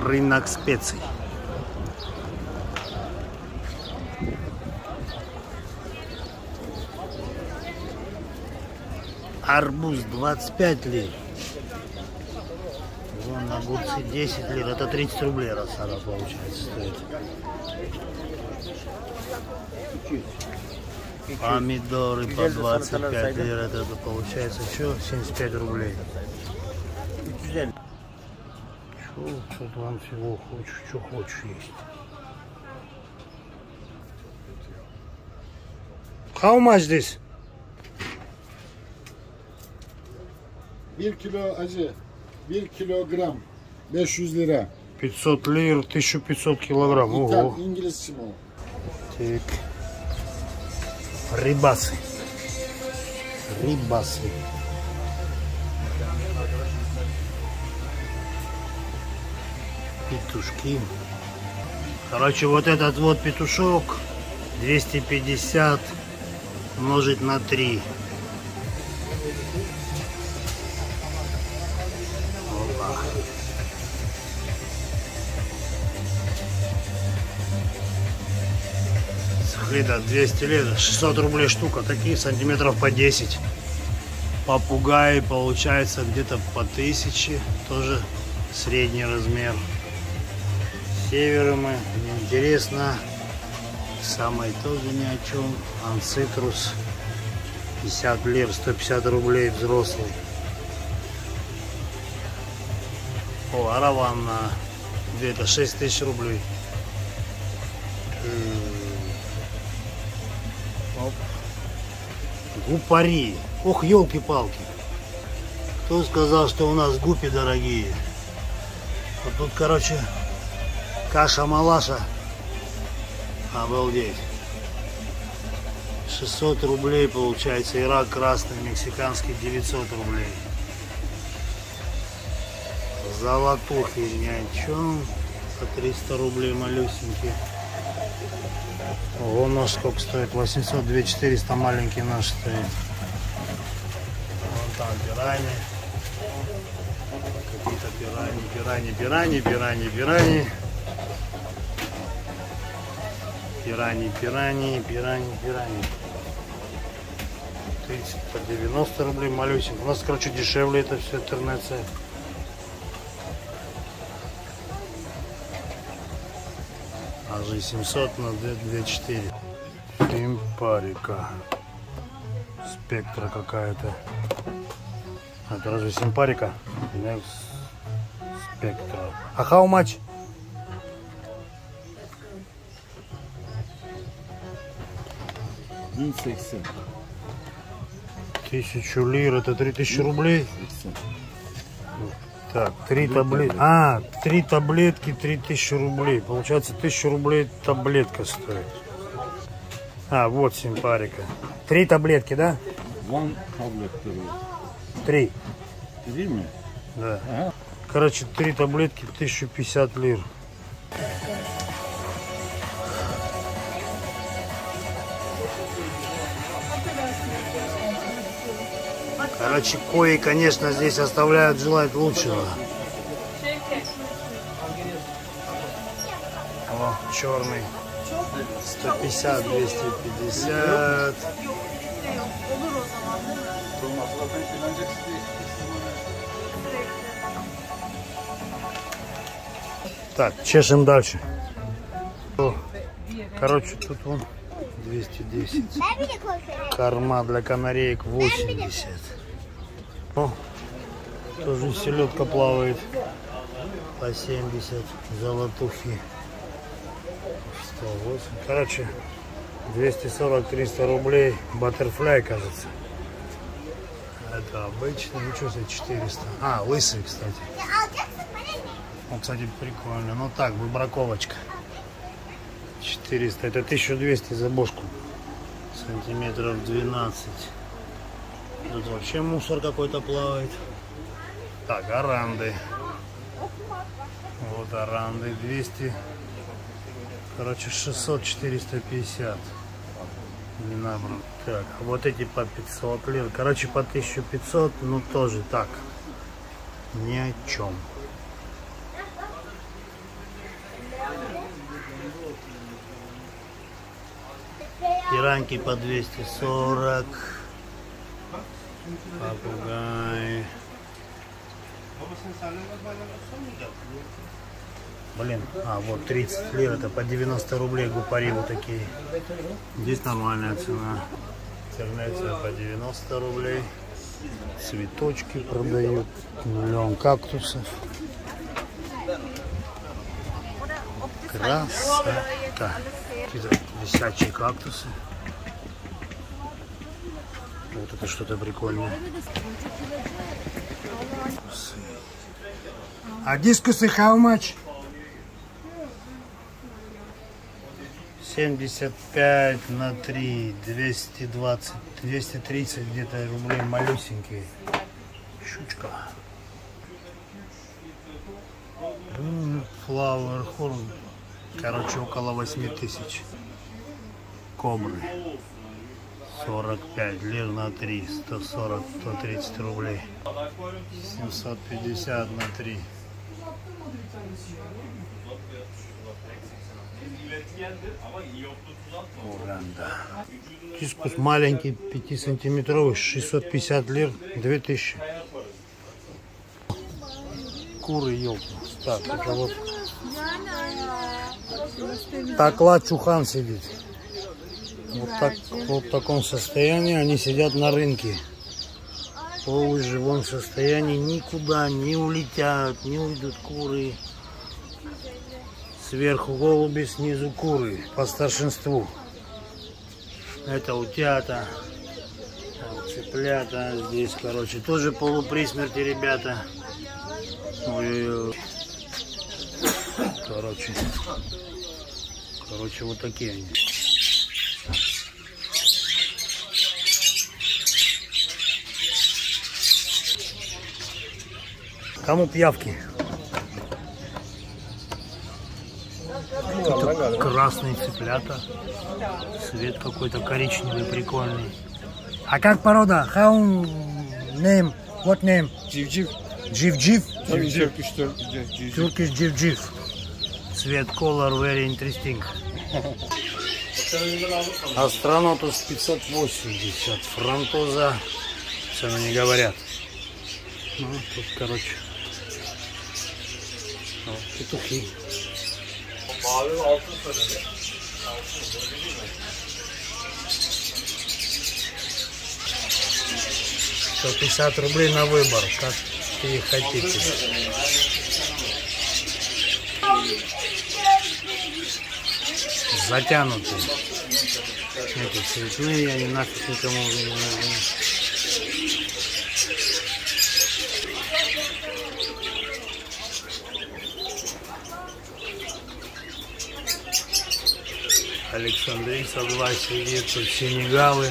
Рынок специй. Арбуз 25 лир. Вон огурцы 10 лир. Это 30 рублей рассада получается стоит. Помидоры по 25 лир. Это, это получается что? 75 рублей. Что, что там всего хочешь, что хочешь есть. How much this? 1 kilo acı, 1 kilogram 500 lira. 500 лир, 1500 килограмм. İthal Ого. İngiliz çimo. Так. Рыбасы. Рыбасы. Петушки. Короче, вот этот вот петушок 250 умножить на 3. Опа. Сахлида 200 лет, 600 рублей штука, такие сантиметров по 10. Попугаи получается где-то по 1000, тоже средний размер. Северы мы, интересно, самый тоже ни о чем. Анцитрус 50 лир, 150 рублей взрослый. О, араванна где-то 6 тысяч рублей. Оп. Гупари. Ох, елки-палки. Кто сказал, что у нас гупи дорогие? Вот тут, короче, каша-малаша. Обалдеть. 600 рублей получается. Ирак красный, мексиканский 900 рублей. Золотухи ни о чем. По 300 рублей малюсенькие. Ого, нож сколько стоит? 800, 2 400 маленький нож стоит. Вон там пирани. Какие-то пирани, пирани, пирани, пирани, пирани. Пирани, пирани, пирани, пирани. 30 по 90 рублей малюсенько. У нас, короче, дешевле это все интернет-сайт. А же 700 на 24. Симпарика. Спектра какая-то. Это разве симпарика? Спектра. А how much? Тысячу лир, это 3000 рублей? Так, три таблетки. А, три таблетки, три тысячи рублей. Получается, тысячу рублей таблетка стоит. А, вот симпарика. Три таблетки, да? One. Три. Değil mi? Да. Ага. Короче, три таблетки, 1050 лир. Короче, кои, конечно, здесь оставляют желать лучшего. О, черный. 150, 250. Так, чешем дальше. Короче, тут вон 210. Корма для канареек 80. О, тоже селедка плавает по 70. Золотухи 108. Короче, 240-300 рублей. Баттерфляй, кажется. Это обычный. Ничего себе, 400. А, лысый, кстати. Ну, кстати, прикольно. Ну так, выбраковочка. 400. Это 1200 за бошку. Сантиметров 12. Тут вообще мусор какой-то плавает. Так, оранды. Вот оранды 200. Короче, 600, 450. Не набран. Так, а вот эти по 500 лир. Короче, по 1500, ну тоже так. Ни о чем. Пиранки по 240. Попугай. Блин, а вот 30 лир, это по 90 рублей гупари вот такие. Здесь нормальная цена. Тернеция по 90 рублей. Цветочки продают. Миллион кактусов. Красота. Какие-то висячие кактусы. Вот это что-то прикольное. А дискусы how much? 75 на 3, 220, 230 где-то рублей малюсенькие. Щучка. Flower horn. Короче, около 8 тысяч. Кобры. 45 лир на 3, 140, 130 рублей. 750 на 3. Уранда. Дискус маленький, 5-сантиметровый, 650 лир, 2000. Куры, елки. Так, это вот Такла Чухан сидит. Вот, так, вот в таком состоянии они сидят на рынке. В полуживом состоянии никуда не улетят, не уйдут куры. Сверху голуби, снизу куры по старшинству. Это утята, цыплята. Здесь, короче, тоже полупри ребята. Ой-ой-ой. Короче, короче, вот такие они. Кому пьявки? Какие-то красные цыплята. Цвет какой-то коричневый, прикольный. А как порода? How name? What name? Джив-джив? Tabii Turkish Turkish. Civciv. Turkish джив-джив. Цвет color very interesting. Астронотус 580. Француза. Цены не говорят. Ну, тут, короче. Вот, петухи. 150 рублей на выбор, как и хотите. Затянутые. Эти цветные, они нафиг никому не нужны. Александрица 2 сидит, тут сенегалы.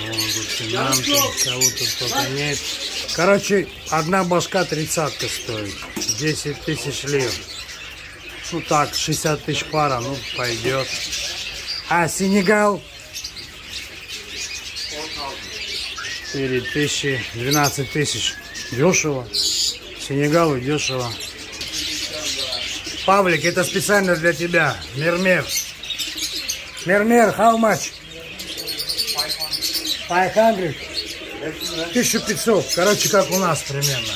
Вон тут финансы, кого тут только нет. Короче, одна башка тридцатка стоит. 10 тысяч лир. Ну так, 60 тысяч пара, ну пойдет. А Сенегал? 4 тысячи, 12 тысяч. Дешево. Сенегалу дешево. Павлик, это специально для тебя. Мермер. Мермер, how much? 500. 1500. Короче, как у нас примерно.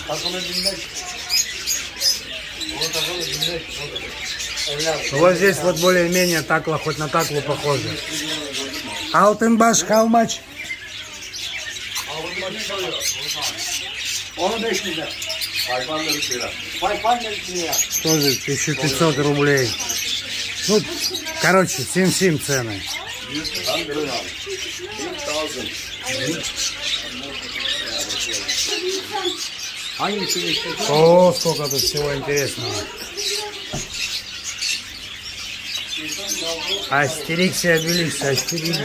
Вот здесь вот более-менее такла, хоть на таклу похоже. Алтенбаш, how much? 15 lira. Hayvan da 3 lira. Hayvan da 3 lira. Тоже 1500 рублей. Ну, короче, 7-7 цены. Ben bir abi. 1000. Hangisini istiyorsun? О, сколько тут всего интересного. Астерикс и Обеликс, Астерикс.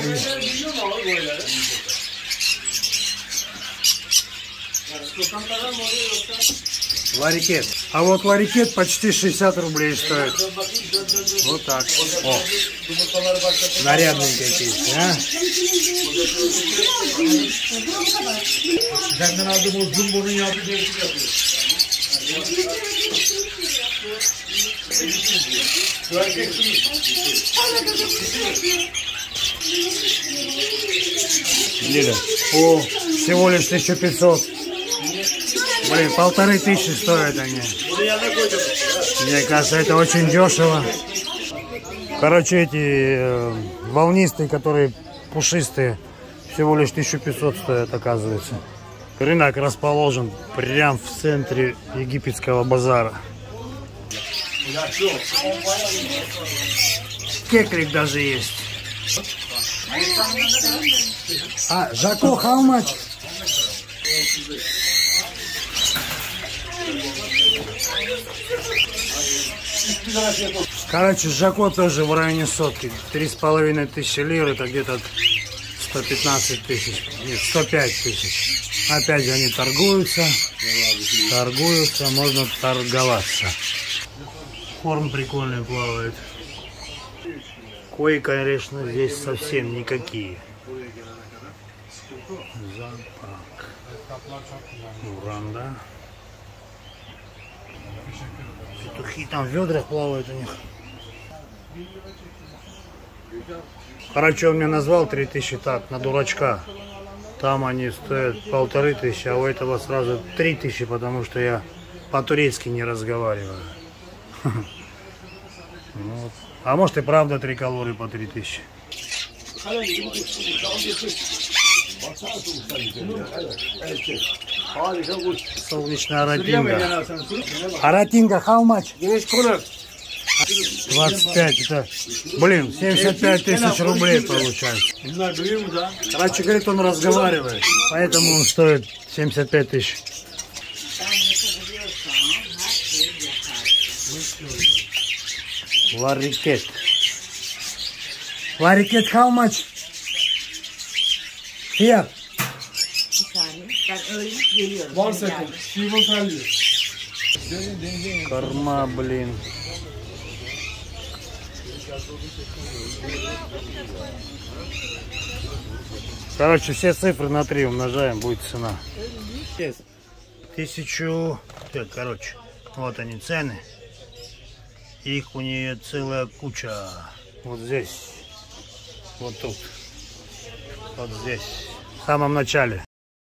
Ларикет. А вот ларикет почти 60 рублей стоит. Вот так. О, нарядные какие-то, а? Senden. Лиля. О, всего лишь 1500. Блин, полторы тысячи стоят они. Мне кажется, это очень дешево. Короче, эти э, волнистые, которые пушистые, всего лишь 1500 стоят, оказывается. Рынок расположен прямо в центре египетского базара. Кеклик даже есть. А, Жако, how much? Короче, Жако тоже в районе сотки. Три с половиной тысячи лир, это где-то 115 тысяч. Нет, 105 тысяч. Опять же они торгуются. Торгуются, можно торговаться. Корм прикольный плавает. Кои, конечно, здесь совсем никакие. Зоопарк. Уранда. Петухи там в ведрах плавают у них. Короче, он мне назвал 3000 так, на дурачка. Там они стоят полторы тысячи, а у этого сразу три тысячи, потому что я по-турецки не разговариваю. Вот. А может и правда три калории по три тысячи. Солнечная аратинга. Аратинга, how much? 25, это, блин, 75 тысяч рублей получается. Короче, говорит, он разговаривает, поэтому он стоит 75 тысяч. Ларикет. Lariket how much? Here. One second. She will tell you. Корма, блин. Короче, все цифры на 3 умножаем, будет цена. Тысячу... Так, короче, вот они цены. Их у нее целая куча. Вот здесь. Вот тут. Вот здесь. В самом начале.